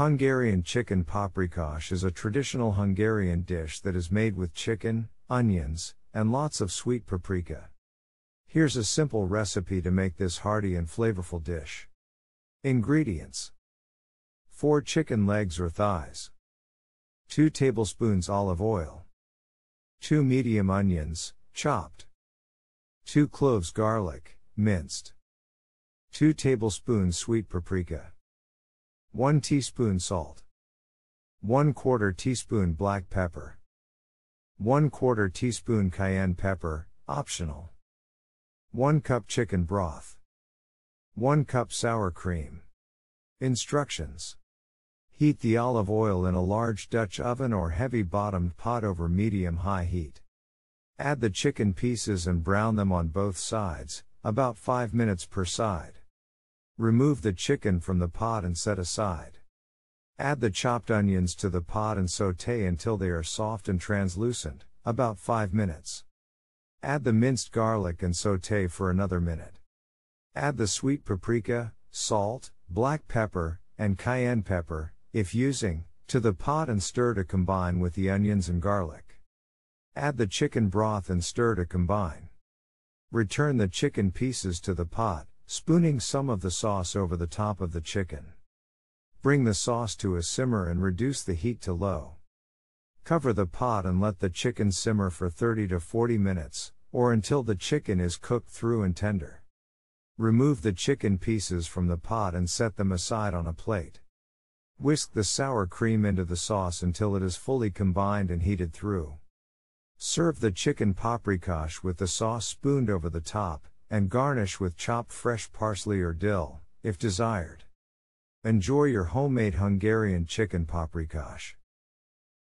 Hungarian chicken paprikash is a traditional Hungarian dish that is made with chicken, onions, and lots of sweet paprika. Here's a simple recipe to make this hearty and flavorful dish. Ingredients 4 chicken legs or thighs, 2 tablespoons olive oil, 2 medium onions, chopped, 2 cloves garlic, minced, 2 tablespoons sweet paprika. 1 teaspoon salt. 1 quarter teaspoon black pepper. 1 quarter teaspoon cayenne pepper, optional. 1 cup chicken broth. 1 cup sour cream. Instructions. Heat the olive oil in a large Dutch oven or heavy bottomed pot over medium high heat. Add the chicken pieces and brown them on both sides, about 5 minutes per side. Remove the chicken from the pot and set aside. Add the chopped onions to the pot and saute until they are soft and translucent, about 5 minutes. Add the minced garlic and saute for another minute. Add the sweet paprika, salt, black pepper, and cayenne pepper, if using, to the pot and stir to combine with the onions and garlic. Add the chicken broth and stir to combine. Return the chicken pieces to the pot, spooning some of the sauce over the top of the chicken. Bring the sauce to a simmer and reduce the heat to low. Cover the pot and let the chicken simmer for 30 to 40 minutes, or until the chicken is cooked through and tender. Remove the chicken pieces from the pot and set them aside on a plate. Whisk the sour cream into the sauce until it is fully combined and heated through. Serve the chicken paprikash with the sauce spooned over the top, and garnish with chopped fresh parsley or dill, if desired. Enjoy your homemade Hungarian chicken paprikash.